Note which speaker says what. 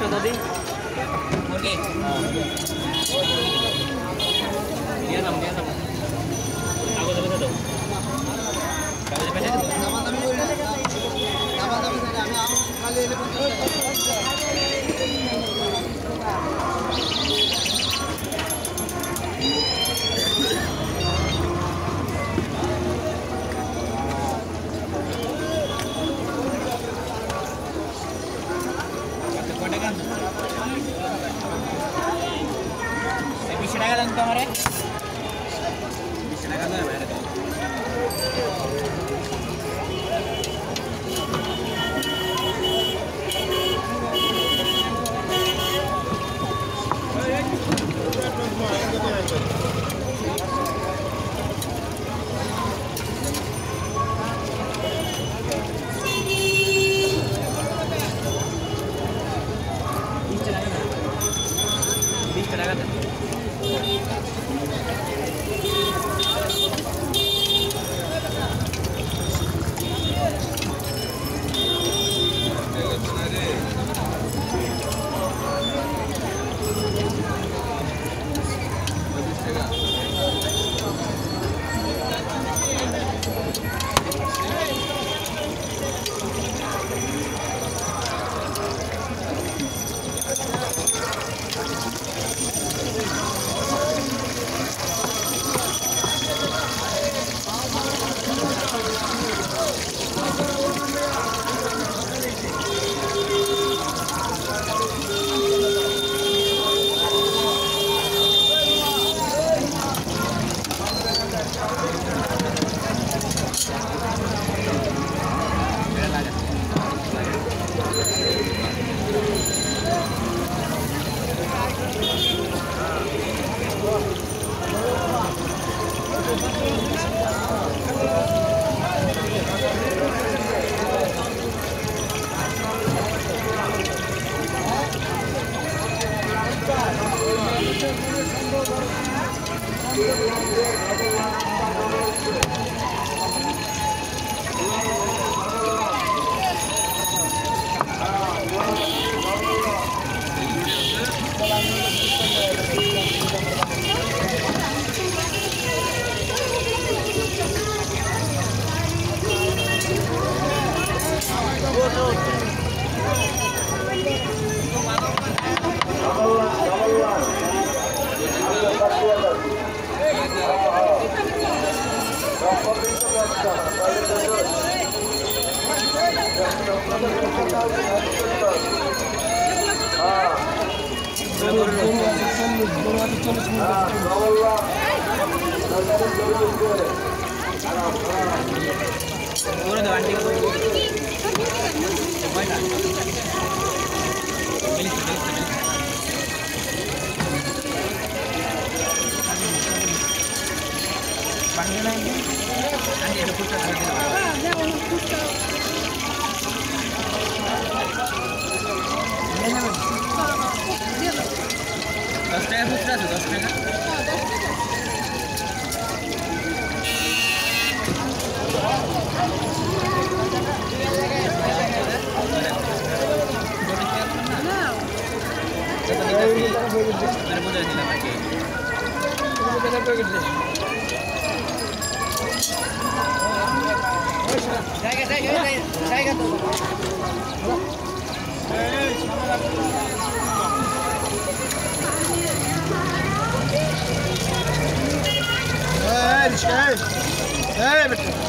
Speaker 1: cho tao đi. Ok ờ. đi ăn đồng đi lang ka, Mare? Sinagan na, Mare. Panggil lagi. Nanti ada putar. Ada putar. টাকা খুচরা আছে দশ টাকা মানে বুঝাই দিলাম আর কি জায়গা জায়গা জায়গা তো Hey, hey, hey, hey,